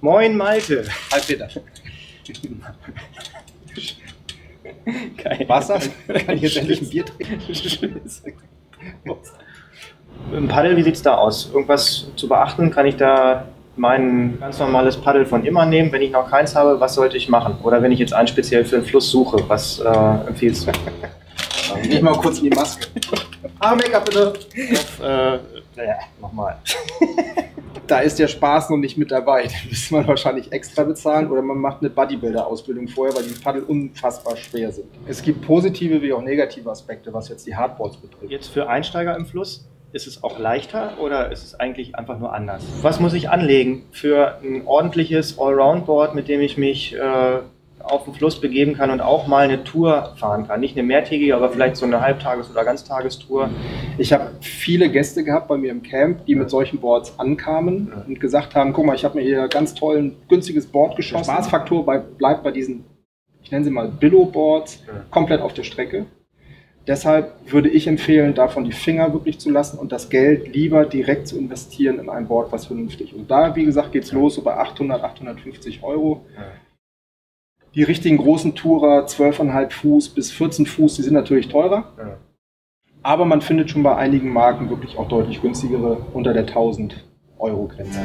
Moin Malte. Hi Peter. Geil. Wasser? Kann ich jetzt endlich ein Bier trinken? Im Paddel, wie sieht es da aus? Irgendwas zu beachten? Kann ich da mein ganz normales Paddel von immer nehmen, wenn ich noch keins habe? Was sollte ich machen? Oder wenn ich jetzt einen speziell für den Fluss suche, was äh, empfiehlst du? Ich mal kurz in die Maske. Ah, Make-up bitte. Äh, ja, nochmal. Da ist der Spaß noch nicht mit dabei. Den müsste man wahrscheinlich extra bezahlen oder man macht eine Bodybuilder-Ausbildung vorher, weil die Paddel unfassbar schwer sind. Es gibt positive wie auch negative Aspekte, was jetzt die Hardboards betrifft. Jetzt für Einsteiger im Fluss, ist es auch leichter oder ist es eigentlich einfach nur anders? Was muss ich anlegen für ein ordentliches Allround-Board, mit dem ich mich äh, auf den Fluss begeben kann und auch mal eine Tour fahren kann? Nicht eine mehrtägige, aber vielleicht so eine Halbtages- oder Ganztagestour. Ich habe viele Gäste gehabt bei mir im Camp, die mit solchen Boards ankamen Ja. und gesagt haben, guck mal, ich habe mir hier ganz toll ein günstiges Board geschossen. Der Spaßfaktor bei, bleibt bei diesen, ich nenne sie mal Billo-Boards, Ja. komplett auf der Strecke. Deshalb würde ich empfehlen, davon die Finger wirklich zu lassen und das Geld lieber direkt zu investieren in ein Board, was vernünftig. Und da, wie gesagt, geht's los so bei 800, 850 Euro. Die richtigen großen Tourer, 12,5 Fuß bis 14 Fuß, die sind natürlich teurer. Ja. Aber man findet schon bei einigen Marken wirklich auch deutlich günstigere unter der 1000 Euro Grenze.